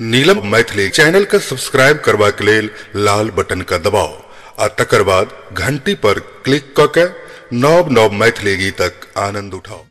नीलम Maithili channel के subscribe करबा के लेल लाल बटन का दबाओ आ तकर बाद घंटी पर क्लिक करके नव नव मैथिली गीतक आनंद उठाओ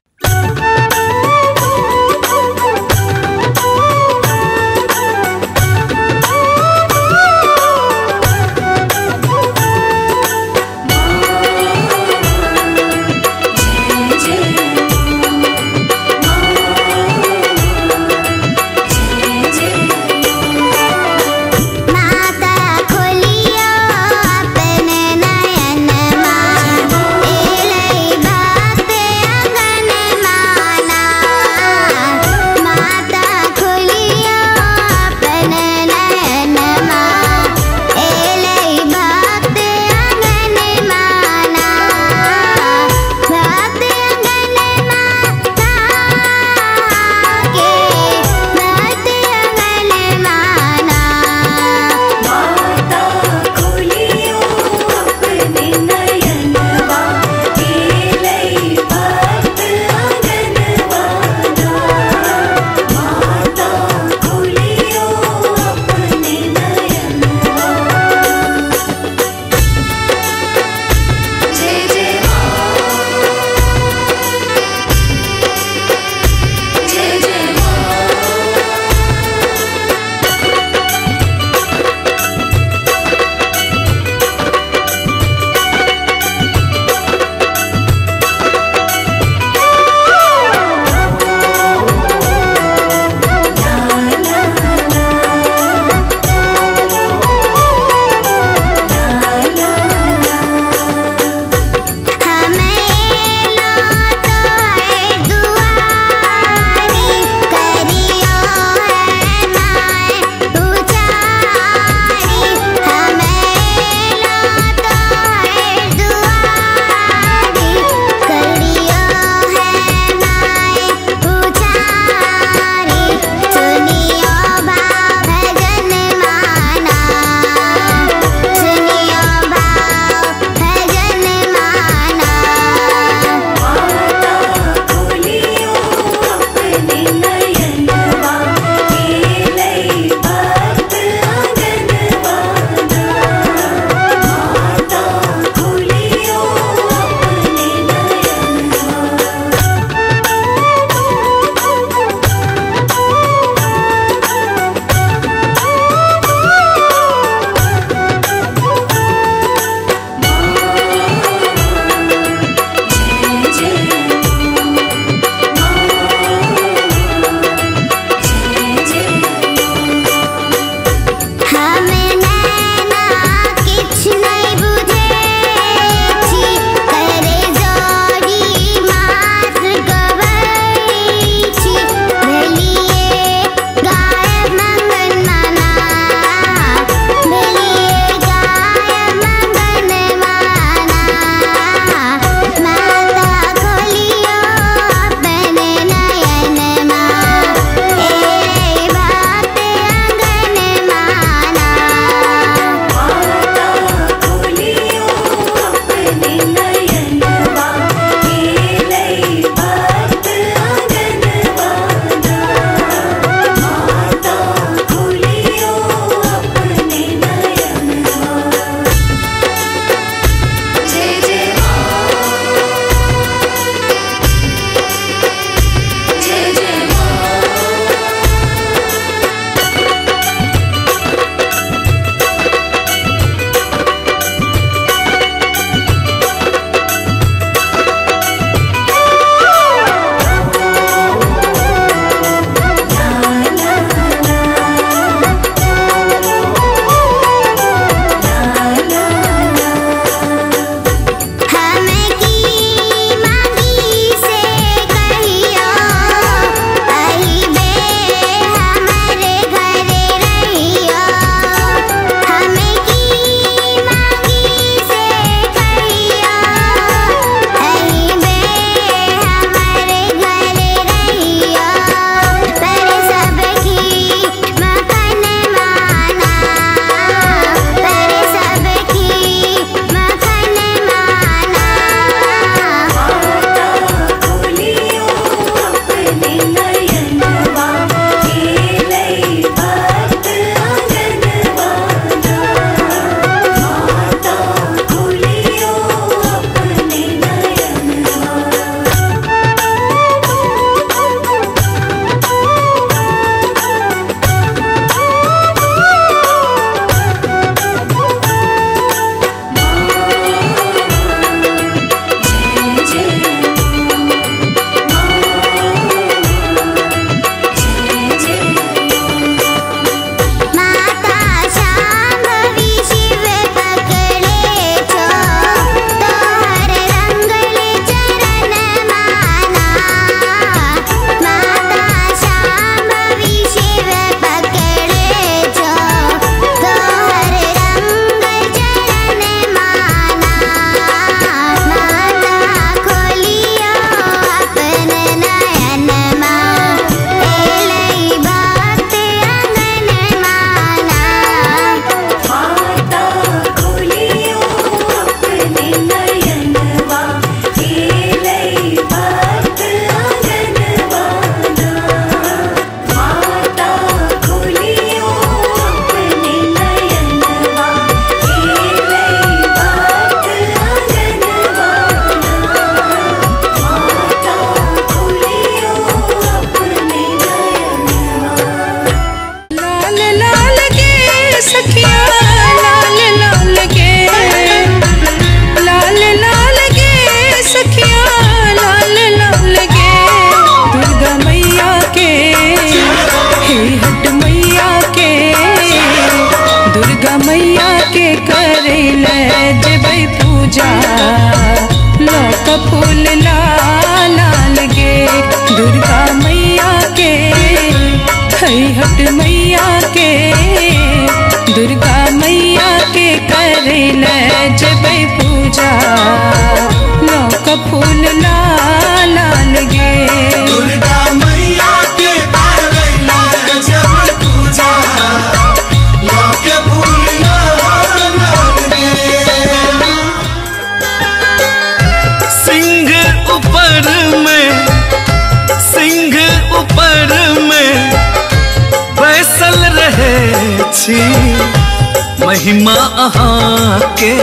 के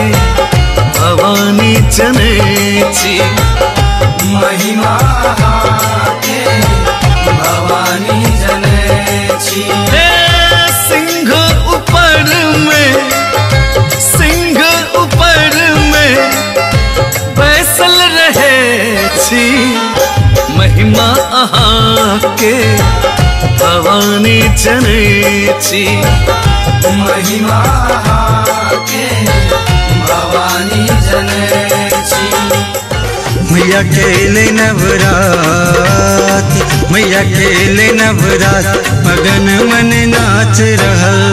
भवानी छी महिमा के भवानी हे सिंह ऊपर में सिंह ऊपर में बैसल रहे छी। महिमा अहाँ के भवानी छी महिमा के मैया के ले नवरात मैया के ले नवरात मगन मन नाच रहल।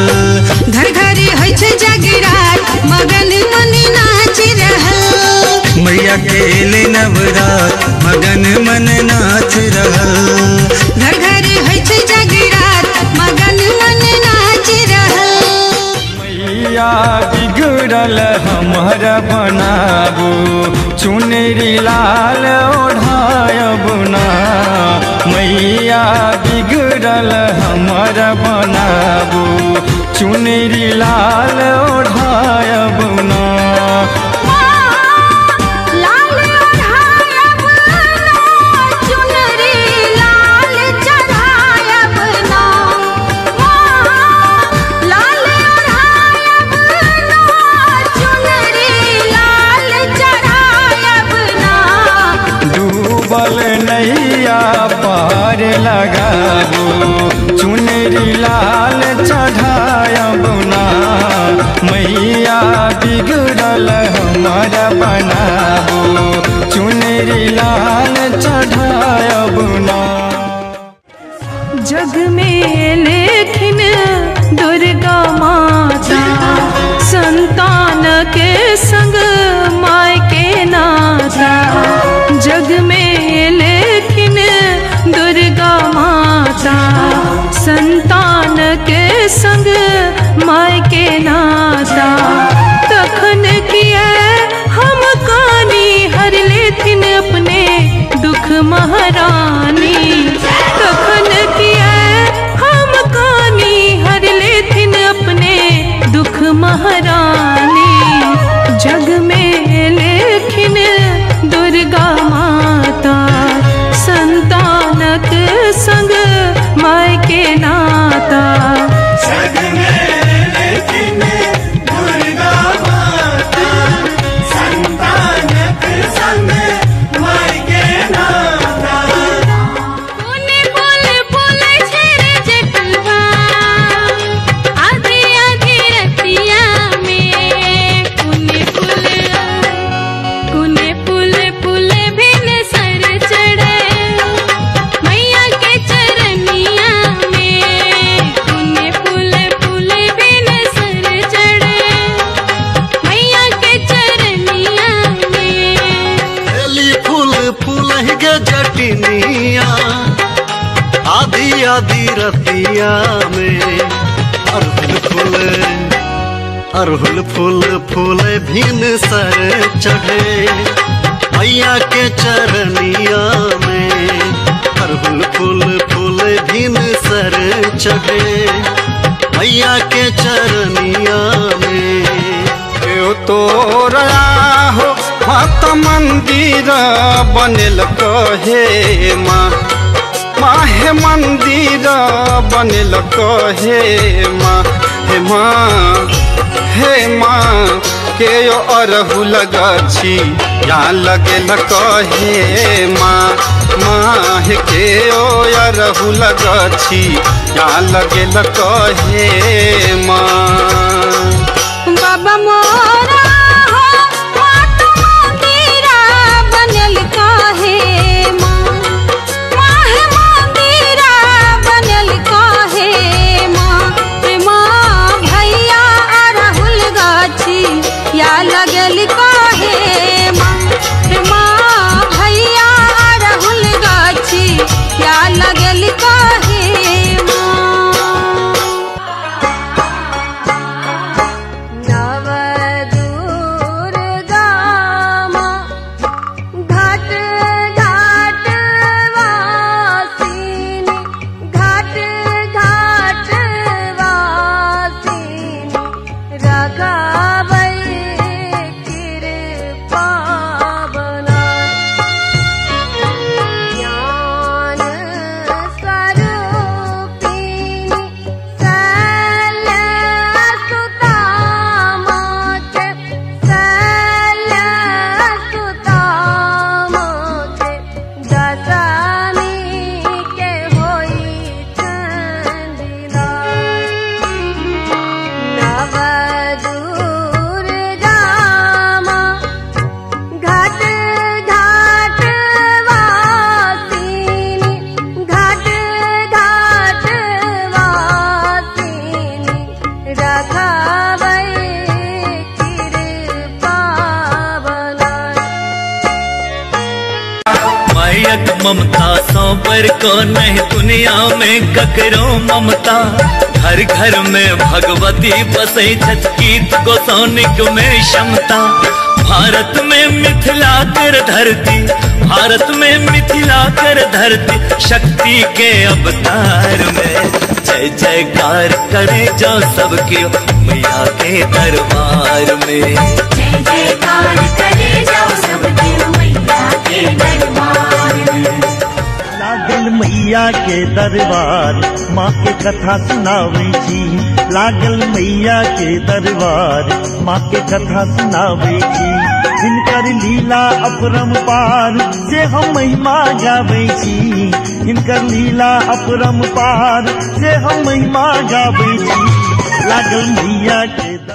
घर घर होइ छै जगरात मगन मन नाच रहल। मैया के ले नवरात मगन मन नाच रहल। घर घर बिगड़ल हमर बनाबू। चुनरी लाल ओढ़ायब मैया बिगड़ल हमर बनाबू। चुनरी लाल ओढ़ायब लाल चढ़ायब ना। जग में लेकिन दुर्गा माता, संतान के संग माय के नाता। जग में लेकिन दुर्गा माता, संतान रतिया में अरहुल फूल अरहुल फूल फूल भिन सर चढ़े। मैया के चरनिया में अरहुल फूल फूल भिन सर चढ़े। मैया के चरनिया में तोरा हो मंदिर बनल कहे माँ। माहे मंदिर, बनल कहे माँ, हे माँ हे माँ के यो अरहुल गछि या लगेल कहे माँ माँ हे के यो अरहुल गछि या लगेल कहे माँ। या लगल कहे माँ भैया अरहुल गाछी। या लगल काहे ममता, सौ पर को नहीं दुनिया में ककरो ममता? घर घर में भगवती बसे छत गीत गोसौनिक में क्षमता। भारत में मिथिला कर धरती, भारत में मिथिला कर धरती, शक्ति के अवतार में। जय जयकार करे जो सबके मैया के दरबार में। जय जयकार करे जाओ मैया के दरबार, माँ के कथा सुनावे छी। लागल मैया के दरबार, माँ के कथा सुनावे छी। हिनकर लीला अपरम पार से हम महिमा गावे छी। हिनकर लीला अपरम पार से हम महिमा गावे छी। लागल मैया के